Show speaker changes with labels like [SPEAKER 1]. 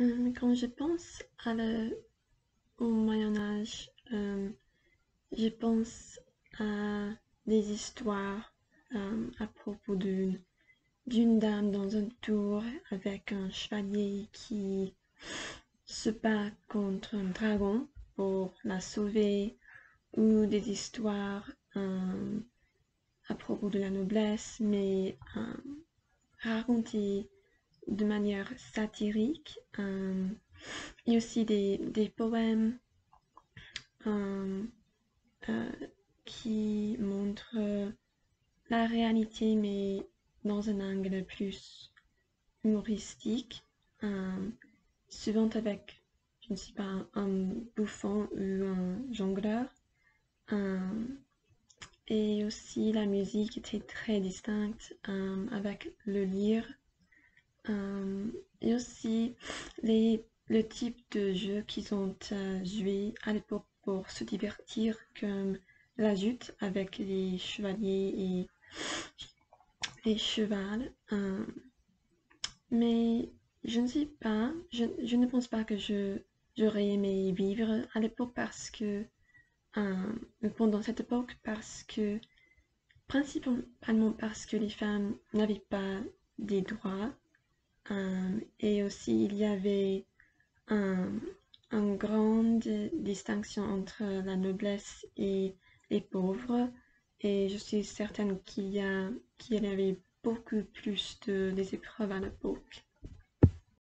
[SPEAKER 1] Euh, quand je pense à au Moyen Âge, euh, je pense à des histoires euh, à propos d'une d'une dame dans une tour avec un chevalier qui se bat contre un dragon pour la sauver ou des histoires à propos de la noblesse mais racontées de manière satirique euh, et aussi des, poèmes euh, euh, qui montrent la réalité mais dans un angle plus humoristique, souvent avec, je ne sais pas, un bouffon ou un jongleur. et aussi la musique était très distincte avec le lyre euh, et aussi les, le type de jeu qu'ils ont euh, joué à l'époque pour se divertir comme la jute avec les chevaliers et les chevals. Euh, mais je ne sais pas, je, ne pense pas que je, j'aurais aimé vivre à l'époque parce que, pendant cette époque, parce que, principalement parce que les femmes n'avaient pas des droits euh, et aussi, il y avait une grande distinction entre la noblesse et les pauvres. Et je suis certaine qu'il y, avait beaucoup plus de, des épreuves à l'époque.